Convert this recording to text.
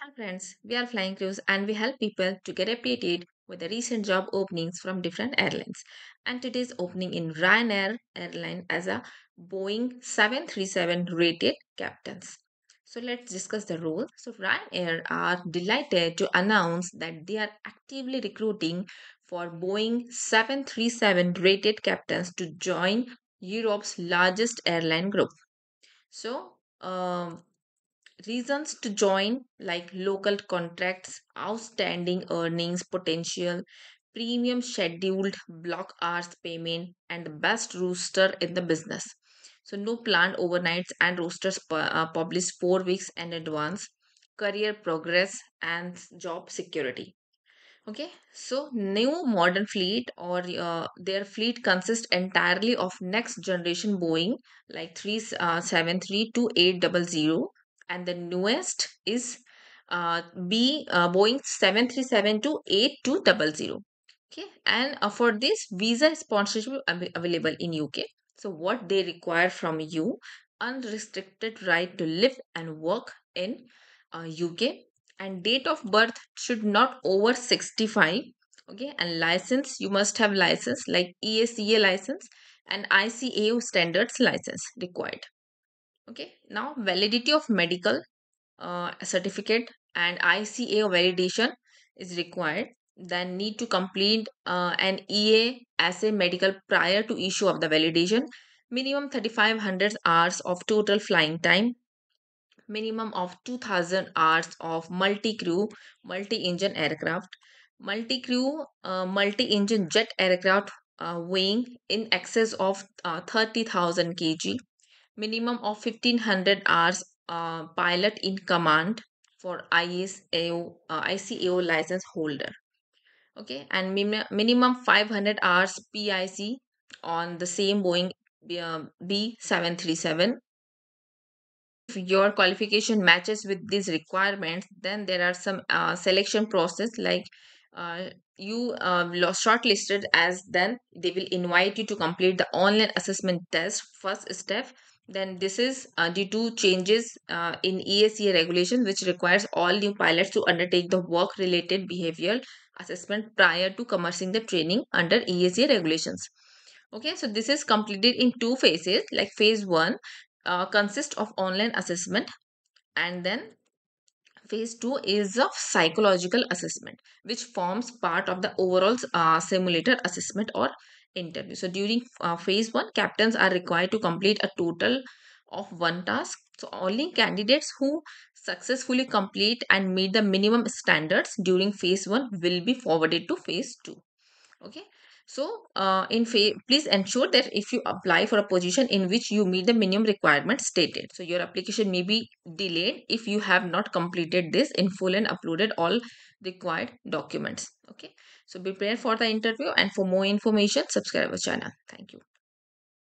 Hi friends, we are Flying Crews and we help people to get updated with the recent job openings from different airlines. And today's opening in Ryanair airline as a Boeing 737 rated captains. So let's discuss the role. So Ryanair are delighted to announce that they are actively recruiting for Boeing 737 rated captains to join Europe's largest airline group. So um, reasons to join like local contracts outstanding earnings potential premium scheduled block hours payment and the best rooster in the business. So no planned overnights and roosters uh, published four weeks in advance career progress and job security. Okay so new modern fleet or uh, their fleet consists entirely of next generation boeing like 373 to 800 and the newest is uh, B uh, Boeing 737 to 8200. Okay, and uh, for this visa sponsorship av- available in UK. So what they require from you unrestricted right to live and work in uh, UK and date of birth should not over 65 okay? And license you must have license like EACA license and ICAO standards license required okay now validity of medical uh, certificate and ICAO validation is required. Then need to complete uh, an EA assay medical prior to issue of the validation. Minimum 3500 hours of total flying time. Minimum of 2000 hours of multi-crew, multi-engine aircraft. Multi-crew, uh, multi-engine jet aircraft uh, weighing in excess of uh, 30,000 kg minimum of 1500 hours uh, pilot in command for ISAO, uh, ICAO license holder. Okay, and min- minimum 500 hours PIC on the same Boeing uh, B737. If your qualification matches with these requirements, then there are some uh, selection process like uh, you uh, shortlisted as then they will invite you to complete the online assessment test first step then this is uh, due to changes uh, in EACA regulation which requires all new pilots to undertake the work related behavioral assessment prior to commencing the training under EACA regulations. Okay so this is completed in two phases like phase 1 uh, consists of online assessment and then phase 2 is of psychological assessment which forms part of the overall uh, simulator assessment or interview. So during uh, phase 1 captains are required to complete a total of one task. So only candidates who successfully complete and meet the minimum standards during phase 1 will be forwarded to phase 2 okay. So uh, in please ensure that if you apply for a position in which you meet the minimum requirements stated. So your application may be delayed if you have not completed this in full and uploaded all required documents. Okay. So be prepared for the interview and for more information subscribe our channel. Thank you